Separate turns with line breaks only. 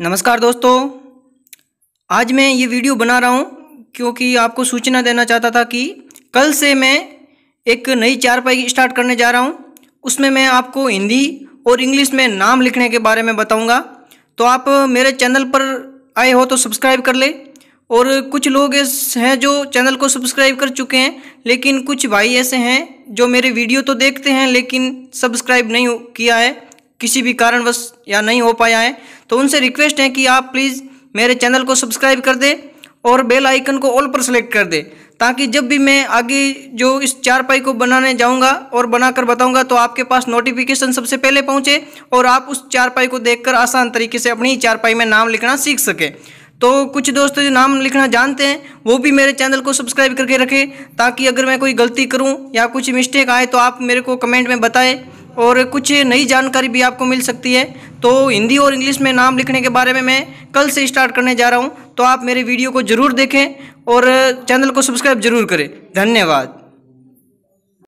नमस्कार दोस्तों। आज मैं ये वीडियो बना रहा हूँ क्योंकि आपको सूचना देना चाहता था कि कल से मैं एक नई चारपाई स्टार्ट करने जा रहा हूँ। उसमें मैं आपको हिंदी और इंग्लिश में नाम लिखने के बारे में बताऊँगा। तो आप मेरे चैनल पर आए हो तो सब्सक्राइब कर ले। और कुछ लोग हैं जो चैनल को सब्सक्राइब कर चुके हैं, लेकिन कुछ भाई ऐसे हैं जो मेरे वीडियो तो देखते हैं, लेकिन सब्सक्राइब नहीं किया है। किसी भी कारणवश या नहीं हो पाया है तो उनसे रिक्वेस्ट है कि आप प्लीज़ मेरे चैनल को सब्सक्राइब कर दें और बेल आइकन को ऑल पर सेलेक्ट कर दें, ताकि जब भी मैं आगे जो इस चारपाई को बनाने जाऊँगा और बनाकर बताऊँगा तो आपके पास नोटिफिकेशन सबसे पहले पहुँचे और आप उस चारपाई को देखकर आसान तरीके से अपनी चारपाई में नाम लिखना सीख सकें। तो कुछ दोस्त जो नाम लिखना जानते हैं, वो भी मेरे चैनल को सब्सक्राइब करके रखें, ताकि अगर मैं कोई गलती करूँ या कुछ मिस्टेक आए तो आप मेरे को कमेंट में बताएँ। और कुछ नई जानकारी भी आपको मिल सकती है। तो हिंदी और इंग्लिश में नाम लिखने के बारे में मैं कल से स्टार्ट करने जा रहा हूँ। तो आप मेरे वीडियो को ज़रूर देखें और चैनल को सब्सक्राइब ज़रूर करें। धन्यवाद।